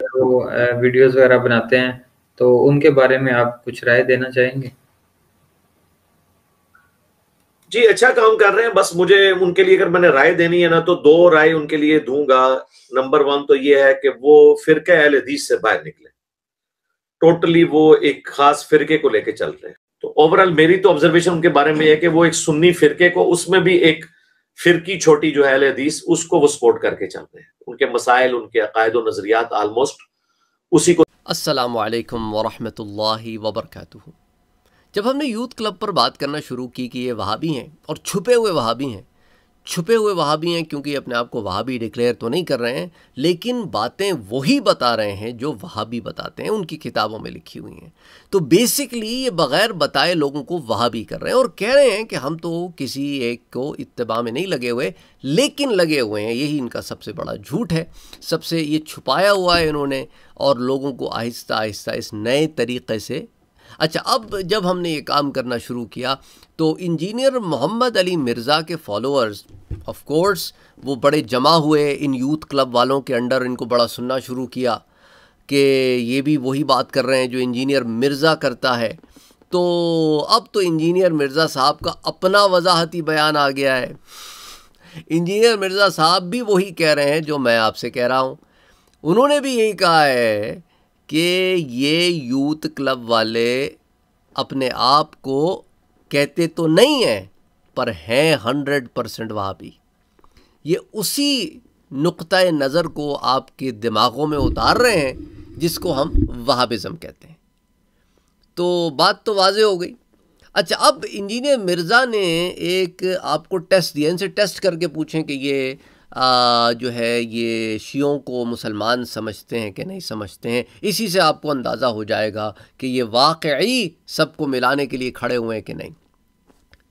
वो वीडियोस वगैरह बनाते हैं तो उनके बारे में आप कुछ राय देना चाहेंगे? जी अच्छा काम कर रहे हैं, बस मुझे उनके लिए अगर मैंने राय देनी है ना तो दो राय उनके लिए दूँगा। नंबर वन तो ये है कि वो फिरके अहल हदीस से बाहर निकले। टोटली वो एक खास फिरके को लेके चल रहे हैं। तो ओवरऑल मेरी तो ऑब्जर्वेशन उनके बारे में है कि वो एक सुन्नी फिरके को, उसमें भी एक फिरकी छोटी जो है हदीस, उसको वो सपोर्ट करके चल रहे हैं। उनके मसाइल, उनके अकायद नज़रियात आलमोस्ट उसी को असलकम वरहमल वबरक जब हमने यूथ क्लब पर बात करना शुरू की कि ये वहाबी हैं और छुपे हुए वहाबी हैं छुपे हुए वहाँ भी हैं क्योंकि अपने आप को वहाँ भी डिक्लेयर तो नहीं कर रहे हैं, लेकिन बातें वही बता रहे हैं जो वहाँ भी बताते हैं, उनकी किताबों में लिखी हुई हैं। तो बेसिकली ये बग़ैर बताए लोगों को वहाँ भी कर रहे हैं और कह रहे हैं कि हम तो किसी एक को इतबा में नहीं लगे हुए, लेकिन लगे हुए हैं, यही इनका सबसे बड़ा झूठ है। सबसे ये छुपाया हुआ है इन्होंने और लोगों को आहिस्ता आहिस्ता इस नए तरीक़े से अच्छा अब जब हमने ये काम करना शुरू किया तो इंजीनियर मोहम्मद अली मिर्ज़ा के फॉलोअर्स ऑफ़ कोर्स वो बड़े जमा हुए इन यूथ क्लब वालों के अंडर इनको बड़ा सुनना शुरू किया कि ये भी वही बात कर रहे हैं जो इंजीनियर मिर्ज़ा करता है। तो अब तो इंजीनियर मिर्ज़ा साहब का अपना वजाहती बयान आ गया है। इंजीनियर मिर्ज़ा साहब भी वही कह रहे हैं जो मैं आपसे कह रहा हूँ। उन्होंने भी यही कहा है कि ये यूथ क्लब वाले अपने आप को कहते तो नहीं हैं, पर हैं हंड्रेड परसेंट वहाँ भी। ये उसी नुक़ नज़र को आपके दिमागों में उतार रहे हैं, जिसको हम वहाबिज़म कहते हैं। तो बात तो वाज हो गई। अच्छा अब इंजीनियर मिर्ज़ा ने एक आपको टेस्ट दिया, इनसे टेस्ट करके पूछें कि ये आ, जो है ये शियों को मुसलमान समझते हैं कि नहीं समझते हैं? इसी से आपको अंदाज़ा हो जाएगा कि ये वाकई सबको मिलाने के लिए खड़े हुए हैं कि नहीं।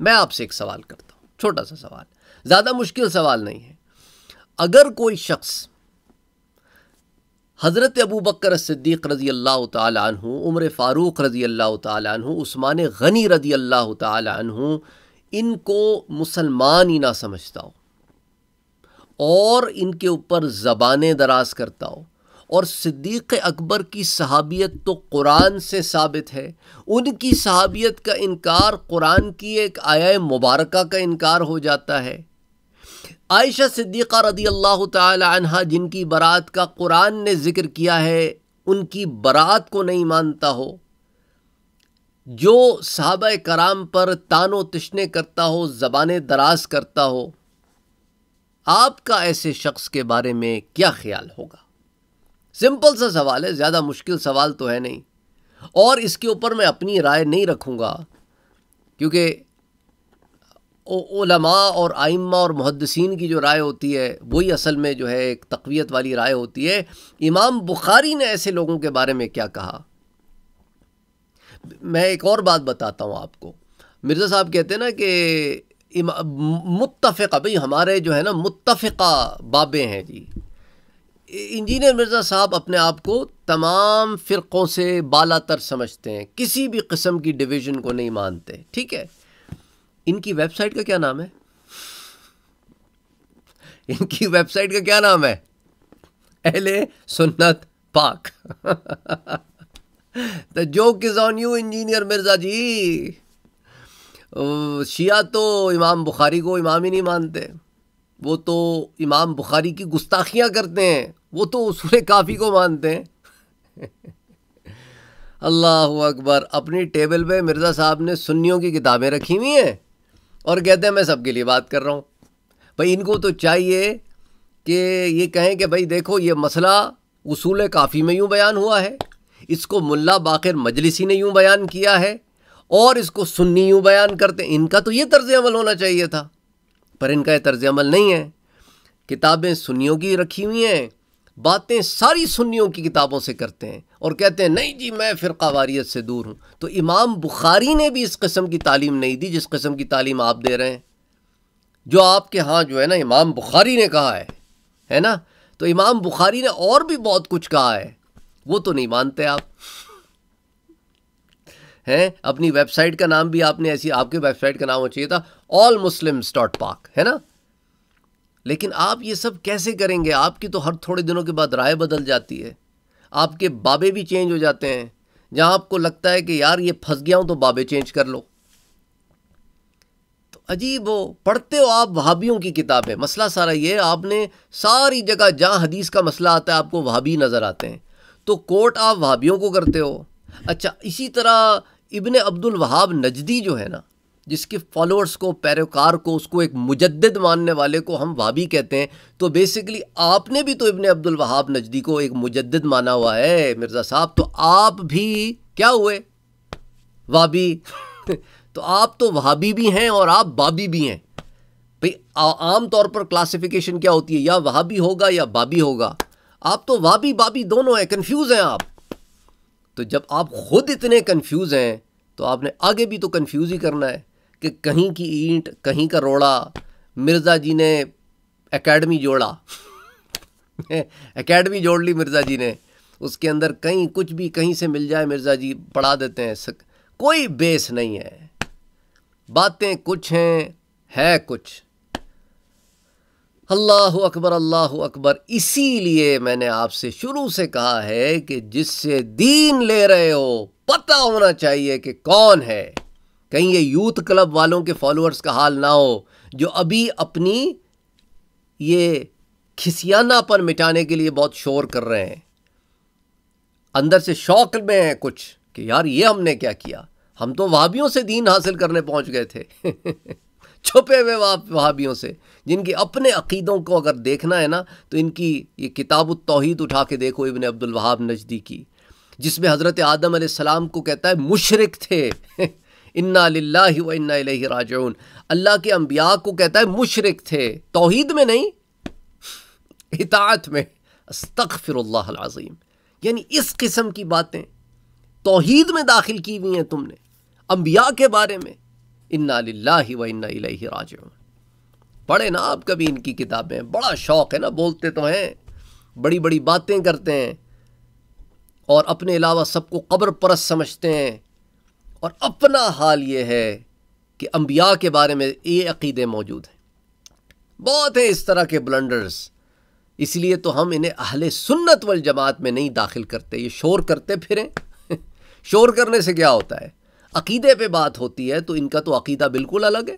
मैं आपसे एक सवाल करता हूँ छोटा सा सवाल ज़्यादा मुश्किल सवाल नहीं है। अगर कोई शख्स हज़रत अबू बकर सिद्दीक़ रज़ी अल्लाह तु उम्र फ़ारूक रज़ी अल्लाह तु उस्मान गनी रज़ी अल्लाह तु इनको मुसलमान ही ना समझता हो। और इनके ऊपर ज़बान दराज करता हो। और सिद्दीक़ अकबर की सहाबियत तो कुरान से साबित है। उनकी सहाबियत का इनकार कुरान की एक आया मुबारक का इनकार हो जाता है। आयशा सिद्दीक़ा रदी अल्लाह तहा जिनकी बरात का कुरान ने ज़िक्र किया है, उनकी बरात को नहीं मानता हो। जो साहब कराम पर तानो तिशने करता हो, ज़बान दराज करता हो आपका ऐसे शख्स के बारे में क्या ख्याल होगा? सिंपल सा सवाल है, ज़्यादा मुश्किल सवाल तो है नहीं। और इसके ऊपर मैं अपनी राय नहीं रखूँगा, क्योंकि ओलमा और आइम्मा और मुहदसिन की जो राय होती है, वही असल में जो है एक तकवीत वाली राय होती है। इमाम बुखारी ने ऐसे लोगों के बारे में क्या कहा? मैं एक और बात बताता हूँ आपको। मिर्ज़ा साहब कहते हैं ना कि मुतफ़ा भाई हमारे जो है ना मुतफ़ा बाबे हैं जी। इंजीनियर मिर्ज़ा साहब अपने आप को तमाम फ़िरक़ों से बालातर समझते हैं, किसी भी किस्म की डिवीज़न को नहीं मानते, ठीक है? इनकी वेबसाइट का क्या नाम है? इनकी वेबसाइट का क्या नाम है? अहले सुन्नत पाक। The joke is on you engineer Mirza ji. शिया तो इमाम बुखारी को इमाम ही नहीं मानते। वो तो इमाम बुखारी की गुस्ताखियाँ करते हैं। वो तो उसूल काफ़ी को मानते हैं। अल्लाह अकबर, अपनी टेबल पे मिर्ज़ा साहब ने सुन्नियों की किताबें रखी हुई हैं और कहते हैं, मैं सबके लिए बात कर रहा हूँ। भाई, इनको तो चाहिए कि ये कहें कि भाई, देखो, ये मसला उसूल काफ़ी में यूँ बयान हुआ है। इसको मुल्ला बाकर मजलिसी ने यूँ बयान किया है। और इसको सुन्नी यूँ बयान करते, इनका तो ये तर्ज अमल होना चाहिए था। पर इनका ये तर्ज अमल नहीं है। किताबें सुन्नियों की रखी हुई हैं, बातें सारी सुन्नियों की किताबों से करते हैं और कहते हैं, नहीं जी, मैं फ़िरका वारियत से दूर हूँ। तो इमाम बुखारी ने भी इस कस्म की तालीम नहीं दी, जिस कस्म की तालीम आप दे रहे हैं। जो आपके यहाँ जो है ना, इमाम बुखारी ने कहा है है ना? तो इमाम बुखारी ने और भी बहुत कुछ कहा है। वो तो नहीं मानते आप। हैं। अपनी वेबसाइट का नाम भी आपने ऐसी, आपके वेबसाइट का नाम होना चाहिए था ऑल मुस्लिम्स डॉट पाक है ना? लेकिन आप ये सब कैसे करेंगे? आपकी तो हर थोड़े दिनों के बाद राय बदल जाती है। आपके बाबे भी चेंज हो जाते हैं, जहाँ आपको लगता है कि यार ये फंस गया हूँ तो बाबे चेंज कर लो। तो अजीब हो, पढ़ते हो आप वहाबियों की किताबें। मसला सारा ये, आपने सारी जगह जहाँ हदीस का मसला आता है, आपको वहाबी नज़र आते हैं। तो कोर्ट आप वहाबियों को करते हो अच्छा इसी तरह इबन अब्दुल वहाब नजदी जो है ना, जिसके फॉलोअर्स को, पैरोकार को, उसको एक मुजद्द मानने वाले को हम वाबी कहते हैं तो बेसिकली आपने भी तो इबन अब्दुल वहाब नजदी को एक मुजद्द माना हुआ है, मिर्ज़ा साहब तो आप भी क्या हुए? वाबी तो आप तो वहाबी भी हैं और आप बाबी भी हैं। भाई आम तौर पर क्लासिफिकेशन क्या होती है? या वहाबी होगा या बाबी होगा? आप तो वाबी बाबी दोनों हैं कन्फ्यूज़ हैं आप। तो जब आप खुद इतने कन्फ्यूज़ हैं तो आपने आगे भी तो कन्फ्यूज़ ही करना है कि कहीं की ईंट कहीं का रोड़ा मिर्ज़ा जी ने एकेडमी जोड़ा। एकेडमी जोड़ ली मिर्ज़ा जी ने। उसके अंदर कहीं कुछ भी कहीं से मिल जाए मिर्ज़ा जी पढ़ा देते हैं। सक, कोई बेस नहीं है। बातें कुछ हैं है कुछ। अल्लाह अकबर अल्लाह अकबर। इसीलिए मैंने आपसे शुरू से कहा है कि जिससे दीन ले रहे हो, पता होना चाहिए कि कौन है। कहीं ये यूथ क्लब वालों के फॉलोअर्स का हाल ना हो, जो अभी अपनी ये खिसियानापन मिटाने के लिए बहुत शोर कर रहे हैं। अंदर से शौक में है कुछ कि यार ये हमने क्या किया? हम तो वहाबियों से दीन हासिल करने पहुँच गए थे। छुपे हुए वहाबियों से। जिनके अपने अकीदों को अगर देखना है ना तो इनकी ये किताब तोहहीद उठा के देखो इबन अब्दुल वहाब नजदी की जिसमें हज़रत आदम सलाम को कहता है, मुशरक थे। इन्ना लाही व इन्ना राजून अल्लाह के अम्बिया को कहता है, मुशरक थे। तोहहीद में नहीं इतात में। अस्तफ़िरल्लाज़ीम यानी इस किस्म की बातें तोहहीद में दाखिल की हुई हैं तुमने अम्बिया के बारे में। इन्ना लाही व इन्ना राजून पढ़े ना आप कभी इनकी किताबें? बड़ा शौक़ है ना, बोलते तो हैं बड़ी बड़ी बातें करते हैं, और अपने अलावा सबको कब्र परस समझते हैं, और अपना हाल ये है कि अम्बिया के बारे में ये अकीदे मौजूद हैं। बहुत हैं इस तरह के ब्लंडर्स इसलिए तो हम इन्हें अहले सुन्नत वल जमात में नहीं दाखिल करते, ये शोर करते फिरें। शोर करने से क्या होता है? अकीदे पे बात होती है तो इनका तो अकीदा बिल्कुल अलग है।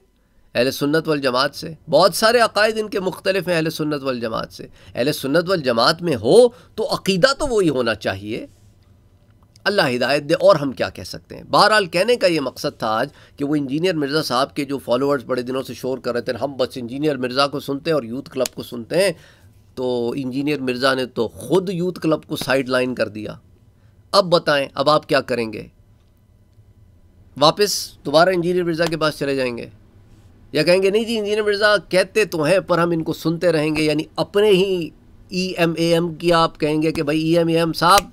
अहल सुन्नत वल जमात से। बहुत सारे अकायद इनके मुख्तलिफ़ हैं अहल सुन्नत वल जमात से। अहल सुन्नत वल जमात में हो तो अकीदा तो वही होना चाहिए। अल्लाह हिदायत दे, और हम क्या कह सकते हैं? बहरहाल कहने का ये मकसद था आज कि वो इंजीनियर मिर्ज़ा साहब के जो फॉलोअर्स बड़े दिनों से शोर कर रहे थे, हम बस इंजीनियर मिर्ज़ा को सुनते हैं और यूथ क्लब को सुनते हैं तो इंजीनियर मिर्ज़ा ने तो ख़ुद यूथ क्लब को साइड लाइन कर दिया। अब बताएँ, अब आप क्या करेंगे? वापस दोबारा इंजीनियर मिर्ज़ा के पास चले जाएँगे। या कहेंगे, नहीं जी, इंजीनियर मिर्ज़ा, कहते तो हैं, पर हम इनको सुनते रहेंगे। यानी अपने ही ई एम ए एम की आप कहेंगे कि भाई ई एम ए एम साहब,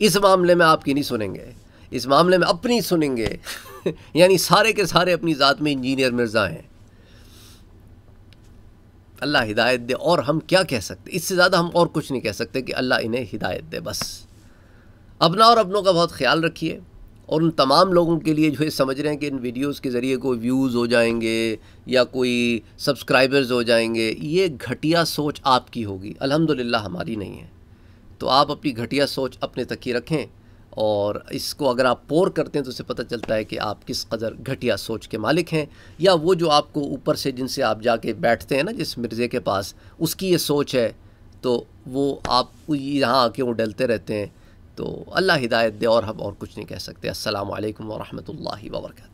इस मामले में आपकी नहीं सुनेंगे। इस मामले में अपनी सुनेंगे। यानी सारे के सारे अपनी ज़ात में इंजीनियर मिर्ज़ा हैं। अल्लाह हिदायत दे, और हम क्या कह सकते? इससे ज़्यादा हम और कुछ नहीं कह सकते कि अल्लाह इन्हें हिदायत दे, बस। अपना और अपनों का बहुत ख्याल रखिए। और उन तमाम लोगों के लिए जो है समझ रहे हैं कि इन वीडियोस के ज़रिए कोई व्यूज़ हो जाएँगे या कोई सब्सक्राइबर्स हो जाएँगे, ये घटिया सोच आपकी होगी। अल्हम्दुलिल्लाह हमारी नहीं है। तो आप अपनी घटिया सोच अपने तक ही रखें और इसको अगर आप पोर करते हैं तो उसे पता चलता है कि आप किस कदर घटिया सोच के मालिक हैं या वो जो आपको ऊपर से जिनसे आप जाके बैठते हैं ना, जिस मिर्ज़े के पास, उसकी ये सोच है तो वो आप यहाँ आके वो डलते रहते हैं। तो अल्लाह हिदायत दे और हम और कुछ नहीं कह सकते। असल वरहमल वर्का